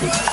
Topic.